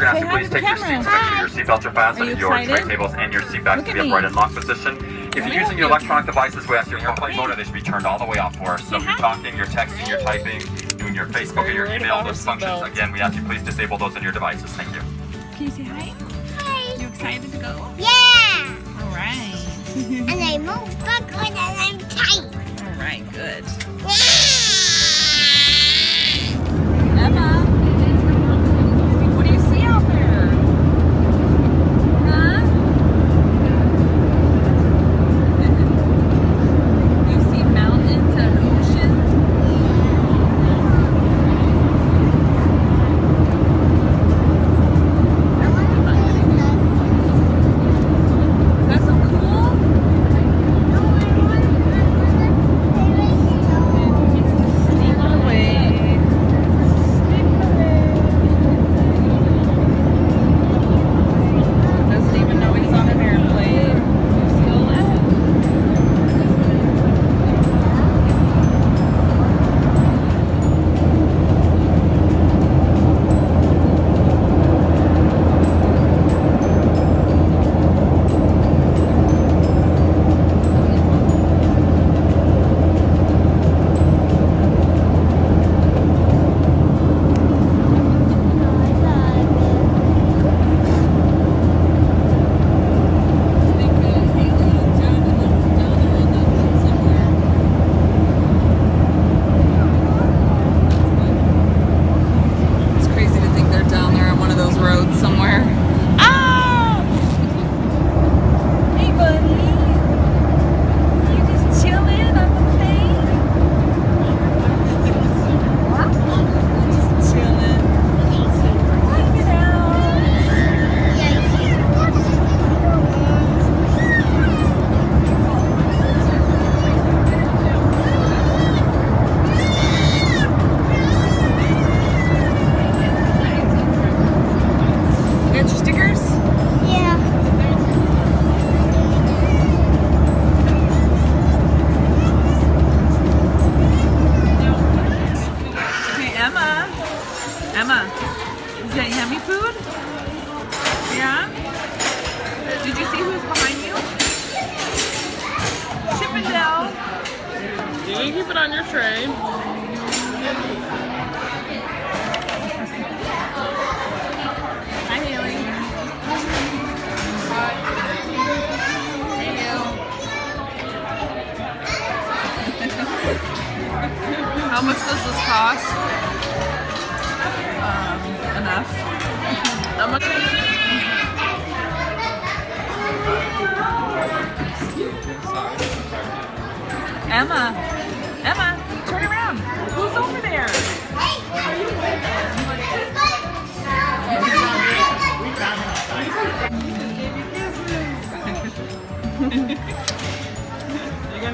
We're gonna Say ask you to please take your camera. seats, make sure your seatbelts are fastened, you your tray tables and your seat backs Look to at be upright in lock position. If you're using your electronic devices, we ask your airplane mode, they should be turned all the way off for us. So if you're talking, you're texting, you're typing, doing your Facebook or your email, about those functions, again, we ask you please disable those on your devices. Thank you. Can you say hi? Hi. You excited to go? Yeah. All right. and I move backward and I'm tight. All right, good. Yeah.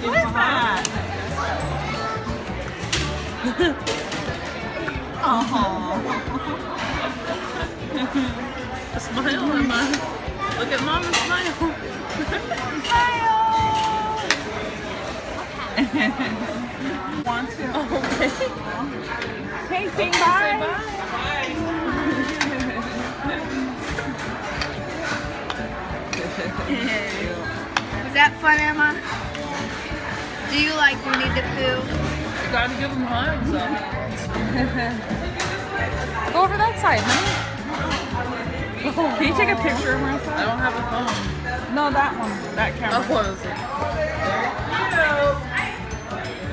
What is that? Oh, Smile, Emma. Look at Mama smile. smile! want to? Okay. Hey, say bye. Was that fun, Emma? Do you like Winnie the Pooh? You gotta give them hugs. though. Go over that side, honey. Oh. Can you take a picture of my side? I don't have a phone. No, that one. That Oh, camera. what is it?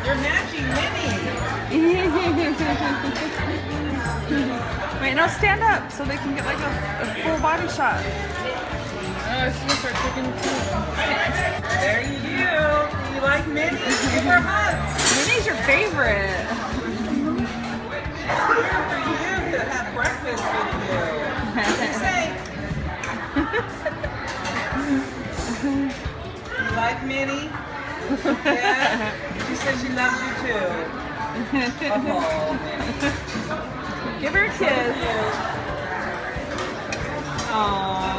You're matching Minnie. Wait, no, stand up so they can get like a, a full body shot. Oh, I should start taking food. There you go. You like Minnie? Give her hugs. Minnie's your favorite. For you to have breakfast with you. Say. you like Minnie? Yeah? She said she loves you too. Oh, Minnie. Give her a kiss. Aww.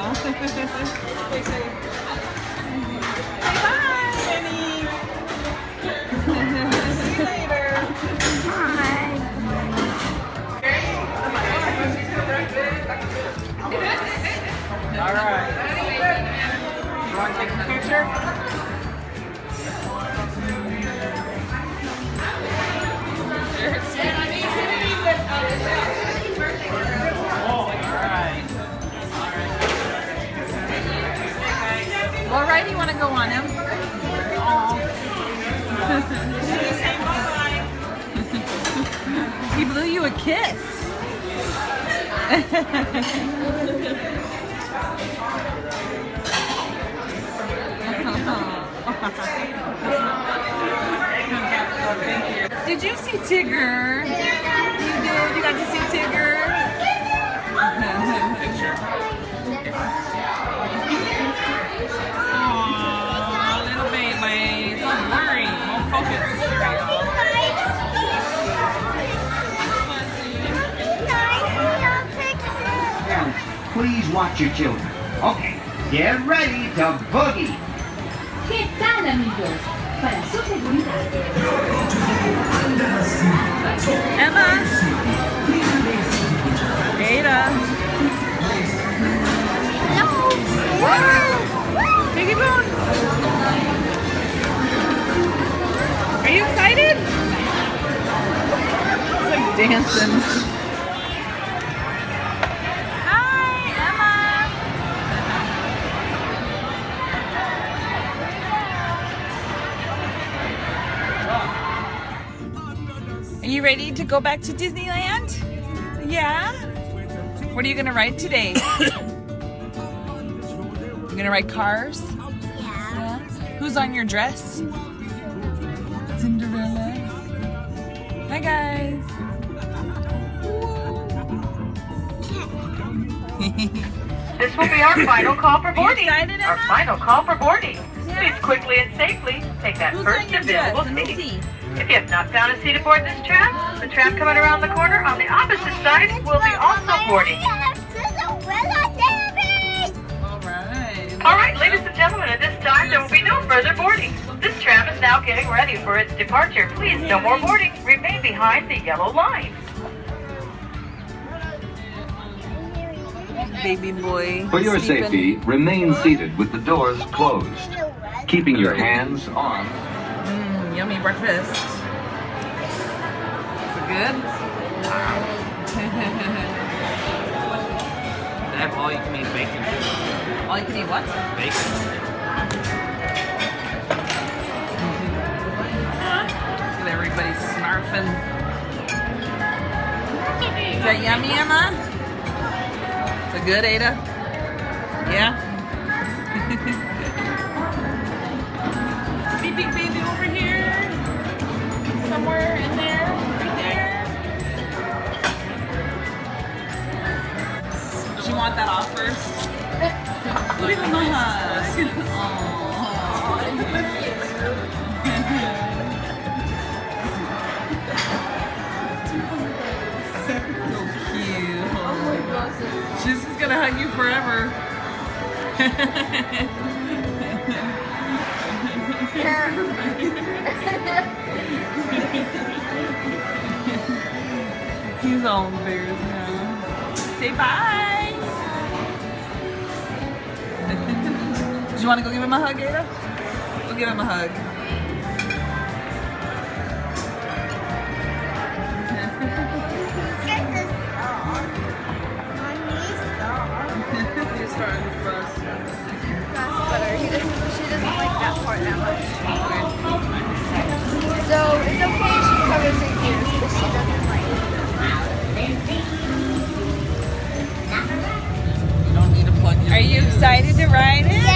He blew you a kiss. Did you see Tigger? You did. You got to see Tigger. watch your children. Okay, get ready to boogie. ¿Qué tal amigos? Para su seguridad, Emma. Ada. Piggy Bone. Are you excited? It's like dancing. Go back to Disneyland? Yeah? What are you gonna ride today? you gonna ride cars? Yeah. Who's on your dress? Cinderella. Hi guys. This will be our final call for boarding. excited, Our final call for boarding. Yeah. Please quickly and safely take that Who's first on your dress? available seat. See. If you have not found a seat aboard this tram, the tram coming around the corner on the opposite side will be also boarding. All right. All right, ladies and gentlemen, at this time there will be no further boarding. This tram is now getting ready for its departure. Please, no more boarding. Remain behind the yellow line. Baby boy. For your sleeping. safety, remain seated with the doors closed, keeping your hands on. Mm, yummy breakfast. Is it good? They have all you can eat bacon. All you can eat what? Bacon. Look at everybody snarfing. Is that yummy, Emma? Is it good, Ada? Yeah? He's all embarrassed now. Say bye. Do you want to go give him a hug, Ada? We'll give him a hug. Starting fuss. He doesn't, she doesn't like that part that much. So it's okay if she covers but she doesn't like You don't need to plug. Are you excited to ride it? Yeah.